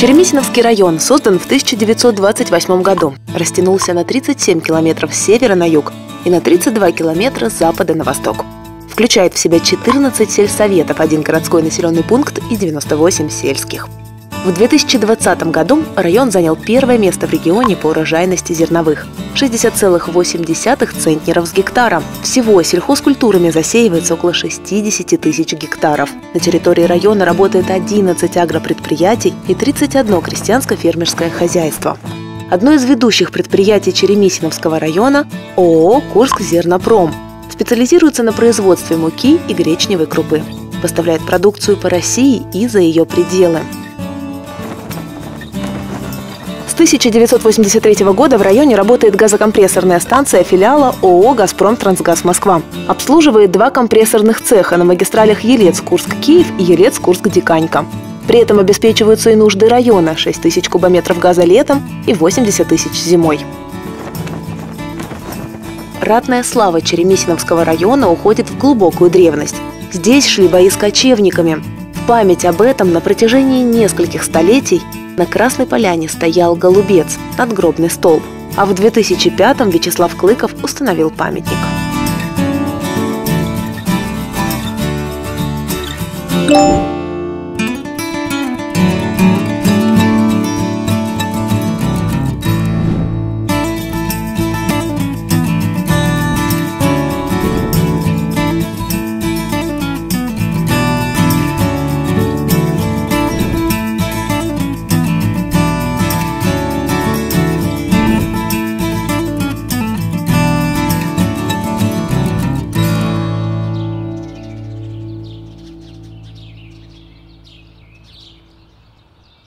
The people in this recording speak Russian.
Черемисиновский район создан в 1928 году. Растянулся на 37 километров с севера на юг и на 32 километра с запада на восток. Включает в себя 14 сельсоветов, один городской населенный пункт и 98 сельских. В 2020 году район занял первое место в регионе по урожайности зерновых – 60,8 центнеров с гектара. Всего сельхозкультурами засеивается около 60 тысяч гектаров. На территории района работает 11 агропредприятий и 31 крестьянско-фермерское хозяйство. Одно из ведущих предприятий Черемисиновского района – ООО «Курск Зернопром». Специализируется на производстве муки и гречневой крупы. Поставляет продукцию по России и за ее пределы. 1983 года в районе работает газокомпрессорная станция филиала ООО «Газпром Трансгаз Москва». Обслуживает два компрессорных цеха на магистралях Елец-Курск-Киев и Елец-Курск-Диканька. При этом обеспечиваются и нужды района – 6 тысяч кубометров газа летом и 80 тысяч зимой. Ратная слава Черемисиновского района уходит в глубокую древность. Здесь шли бои с кочевниками. Память об этом на протяжении нескольких столетий на Красной Поляне стоял голубец, надгробный столб, а в 2005-м Вячеслав Клыков установил памятник. thank you